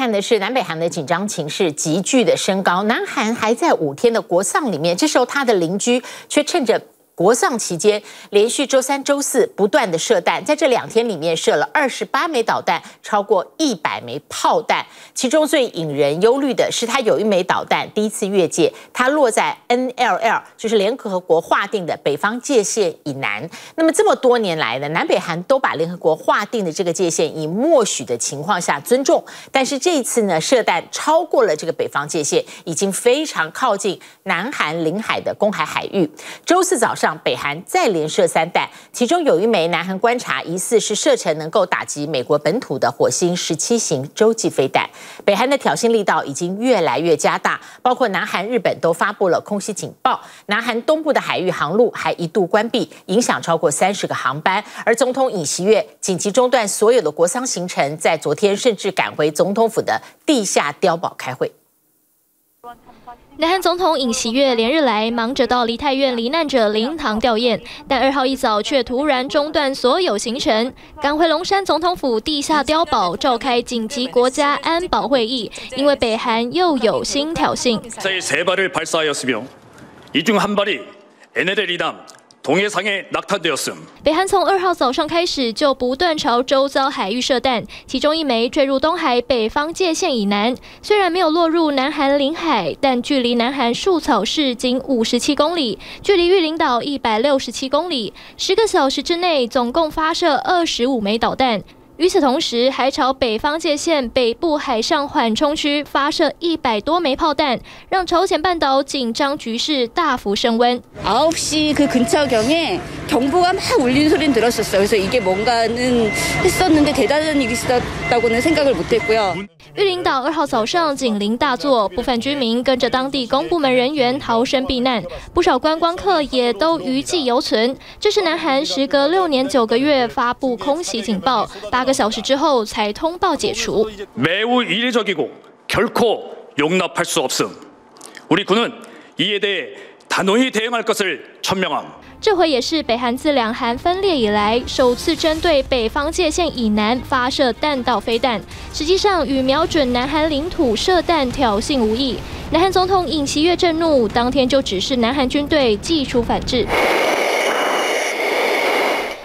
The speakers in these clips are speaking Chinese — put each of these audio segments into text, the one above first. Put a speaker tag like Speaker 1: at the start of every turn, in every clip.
Speaker 1: 看的是南北韩的紧张情势急剧的升高，南韩还在五天的国丧里面，这时候他的邻居却趁着。国丧期间，连续周三、周四不断的射弹，在这两天里面射了二十八枚导弹，超过一百枚炮弹。其中最引人忧虑的是，它有一枚导弹第一次越界，它落在 NLL，就是联合国划定的北方界限以南。那么这么多年来呢，南北韩都把联合国划定的这个界限以默许的情况下尊重，但是这一次呢，射弹超过了这个北方界限，已经非常靠近南韩领海的公海海域。周四早上。北韩再连射三弹，其中有一枚南韩观察疑似是射程能够打击美国本土的火星十七型洲际飞弹。北韩的挑衅力道已经越来越加大，包括南韩、日本都发布了空袭警报。南韩东部的海域航路还一度关闭，影响超过三十个航班。而总统尹锡悦紧急中断所有的国丧行程，在昨天甚至赶回总统府的地下碉堡开会。
Speaker 2: 南韩总统尹锡悦连日来忙着到梨泰院罹难者灵堂吊唁，但二号一早却突然中断所有行程，赶回龙山总统府地下碉堡召开紧急国家安保会议，因为北韩又有新挑衅。北韩从二号早上开始就不断朝周遭海域射弹，其中一枚坠入东海北方界线以南，虽然没有落入南韩领海，但距离南韩树草市仅五十七公里，距离玉林岛一百六十七公里，十个小时之内总共发射二十五枚导弹。与此同时，还朝北方界线北部海上缓冲区发射一百多枚炮弹，让朝鲜半岛紧张局势大幅升温。
Speaker 3: 9시그근처경에경보가막울리는소리들었었어요그래서이게뭔가는했었는데대단한일이있었다고는생각을못했고요
Speaker 2: 玉林岛二号早上警铃大作，部分居民跟着当地公部门人员逃生避难，不少观光客也都余悸犹存。这是南韩时隔六年九个月发布空袭警报，八个。个小时之后才通报解除。
Speaker 4: 매우이례적이고결코용납할수없음우리군은이에대해단호히대응할것을천명함
Speaker 2: 这回也是北韩自两韩分裂以来首次针对北方界线以南发射弹道飞弹，实际上与瞄准南韩领土射弹挑衅无异。南韩总统尹锡悦震怒，当天就指示南韩军队祭出反制。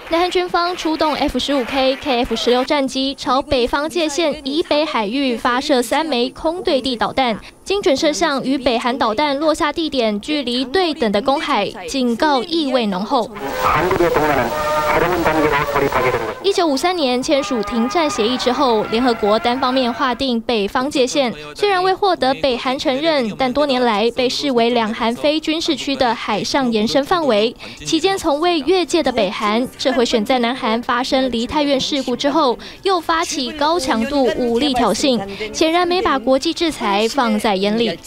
Speaker 2: 南韩军方出动 F 十五 K、KF 十六战机，朝北方界限以北海域发射三枚空对地导弹，精准射向与北韩导弹落下地点距离对等的公海，警告意味浓厚。一九五三年签署停战协议之后，联合国单方面划定北方界限，虽然未获得北韩承认，但多年来被视为两韩非军事区的海上延伸范围。期间从未越界的北韩，这回选在南韩发生梨泰院事故之后，又发起高强度武力挑衅，显然没把国际制裁放在眼里。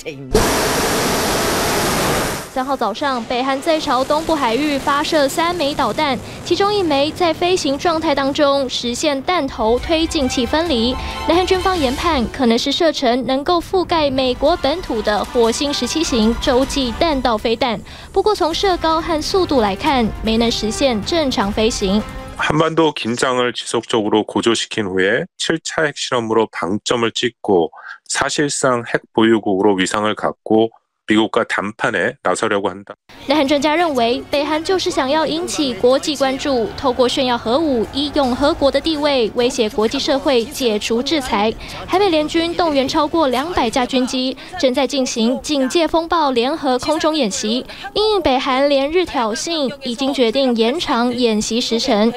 Speaker 2: 三号早上，北韩在朝东部海域发射三枚导弹，其中一枚在飞行状态当中实现弹头推进器分离。南韩军方研判，可能是射程能够覆盖美国本土的火星十七型洲际弹道飞弹。不过，从射高和速度来看，没能实现正常飞行。
Speaker 5: 한반도 긴장을 지속적으로 고조시킨 후에 7차 핵실험으로 방점을 찍고 사실상 핵 보유국으로 위상을 갖고
Speaker 2: 南韩专家认为，北韩就是想要引起国际关注，透过炫耀核武，以永和国的地位威胁国际社会解除制裁。海北联军动员超过两百架军机，正在进行警戒风暴联合空中演习。因应北韩连日挑衅，已经决定延长演习时程。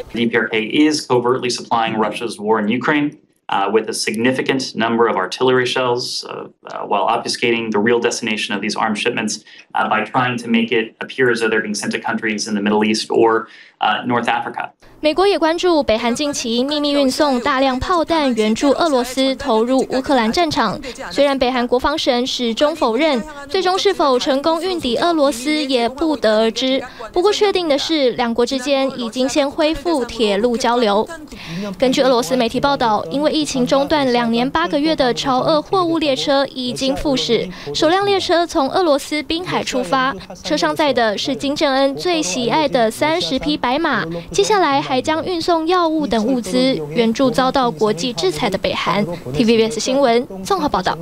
Speaker 6: uh, with a significant number of artillery shells uh, uh, while obfuscating the real destination of these arms shipments uh, by trying to make it appear as though they're being sent to countries in the Middle East or uh, North Africa.
Speaker 2: 美国也关注北韩近期秘密运送大量炮弹援助俄罗斯投入乌克兰战场。虽然北韩国防省始终否认，最终是否成功运抵俄罗斯也不得而知。不过确定的是，两国之间已经先恢复铁路交流。根据俄罗斯媒体报道，因为 疫情中断两年八个月的朝俄货物列车已经复驶，首辆列车从俄罗斯滨海出发，车上载的是金正恩最喜爱的三十匹白马，接下来还将运送药物等物资援助遭到国际制裁的北韩。TVBS 新闻综合报道。